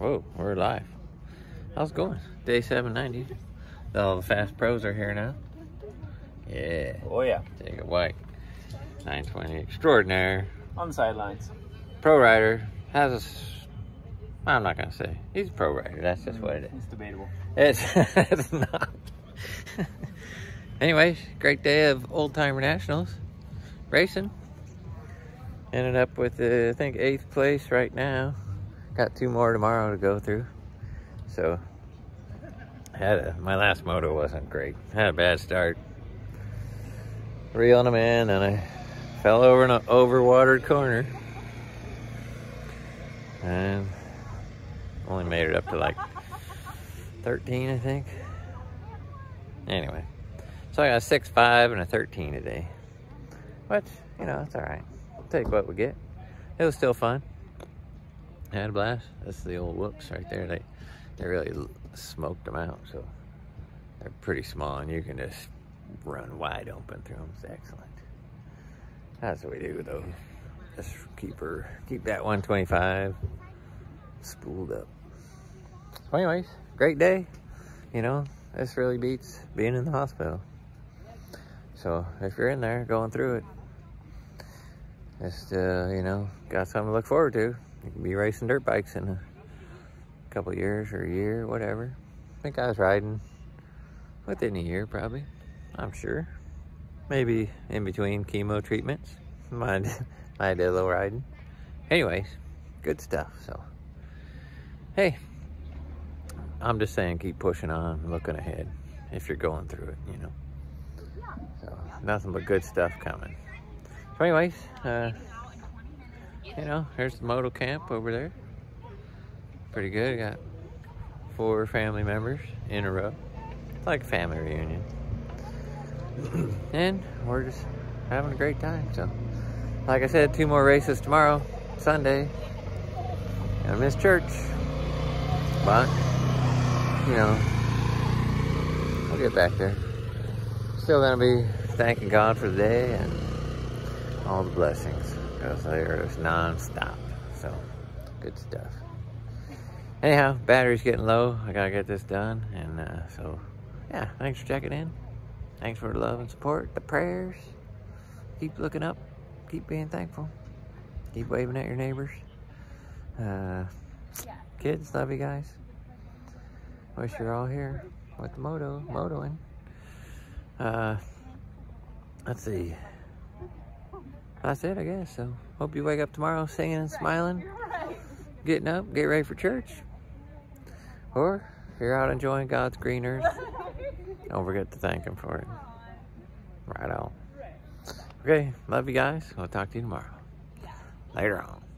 Whoa, we're live. How's it going? Day 790. All the fast pros are here now. Yeah. Oh yeah. Take Jacob White. 920 extraordinaire. On the sidelines. Pro rider. Has a... I'm not gonna say. He's a pro rider. That's just what it is. It's debatable. It's, it's not. Anyways, great day of old timer nationals racing. Ended up with uh, I think eighth place right now. Got two more tomorrow to go through. So had a, my last moto wasn't great. Had a bad start. Reeling them in, and I fell over in an overwatered corner. And only made it up to like 13, I think. Anyway, so I got a 6.5 and a 13 today. Which, you know, it's all right. Take what we get. It was still fun. Had a blast. That's the old whoops right there. They, they really smoked them out, so they're pretty small, and you can just run wide open through them. It's excellent. That's what we do, though. Just keep her, keep that 125 spooled up. Anyways, great day. You know, this really beats being in the hospital. So if you're in there going through it, just uh, you know, got something to look forward to. You can be racing dirt bikes in a couple years or a year, whatever. I think I was riding within a year, probably. I'm sure. Maybe in between chemo treatments. Might, might did a little riding. Anyways, good stuff. So, hey, I'm just saying, keep pushing on, looking ahead if you're going through it, you know. So, nothing but good stuff coming. So, anyways, uh, you know, there's the moto camp over there. Pretty good. Got four family members in a row. It's like a family reunion. and we're just having a great time. So, like I said, two more races tomorrow, Sunday. Gonna miss church. But, you know, I'll get back there. Still gonna be thanking God for the day and all the blessings because they're just non-stop. So, good stuff. Anyhow, battery's getting low. I gotta get this done. And uh, so, yeah, thanks for checking in. Thanks for the love and support, the prayers. Keep looking up. Keep being thankful. Keep waving at your neighbors. Uh, kids, love you guys. Wish you're all here with the moto, motoing. Uh, let's see. That's it, I guess. So, hope you wake up tomorrow singing and smiling, getting up, get ready for church. Or you're out enjoying God's green earth, don't forget to thank Him for it. Right on. Okay, love you guys. I'll talk to you tomorrow. Later on.